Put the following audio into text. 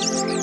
Música